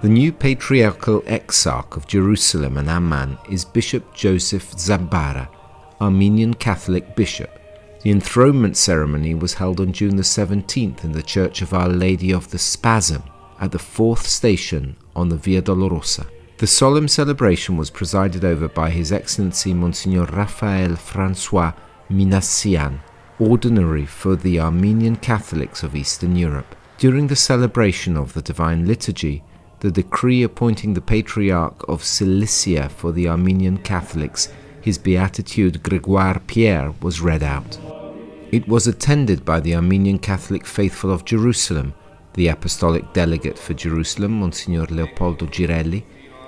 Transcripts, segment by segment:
The new patriarchal exarch of Jerusalem and Amman is Bishop Joseph Zabbara, Armenian Catholic bishop. The enthronement ceremony was held on June the 17th in the Church of Our Lady of the Spasm at the fourth station on the Via Dolorosa. The solemn celebration was presided over by His Excellency Monsignor Raphael Francois Minassian, ordinary for the Armenian Catholics of Eastern Europe. During the celebration of the Divine Liturgy, the decree appointing the Patriarch of Cilicia for the Armenian Catholics, His Beatitude Gregoire Pierre, was read out. It was attended by the Armenian Catholic faithful of Jerusalem, the Apostolic Delegate for Jerusalem, Monsignor Leopoldo Girelli,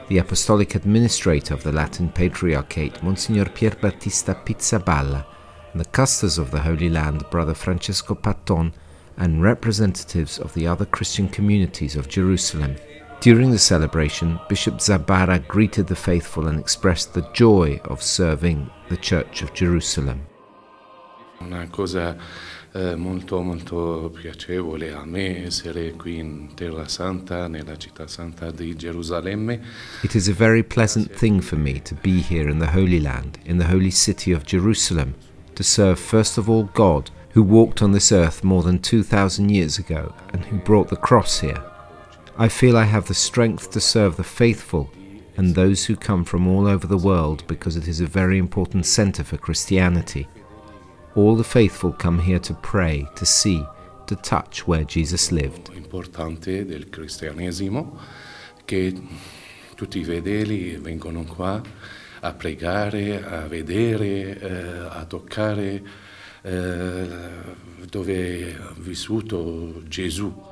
the Apostolic Administrator of the Latin Patriarchate, Monsignor Pierbattista Pizzaballa, and the Custos of the Holy Land, Brother Francesco Patton, and representatives of the other Christian communities of Jerusalem. During the celebration, Bishop Zabbara greeted the faithful and expressed the joy of serving the Church of Jerusalem. Una cosa eh, molto molto piacevole a me essere qui in Terra Santa, nella città santa di Gerusalemme. It is a very pleasant thing for me to be here in the Holy Land, in the holy city of Jerusalem, to serve first of all God, who walked on this earth more than 2,000 years ago and who brought the cross here. I feel I have the strength to serve the faithful and those who come from all over the world because it is a very important center for Christianity. All the faithful come here to pray, to see, to touch where Jesus lived. Importante del cristianesimo che tutti i fedeli vengono qua a pregare, a vedere, eh, a toccare eh, dove ha vissuto Gesù.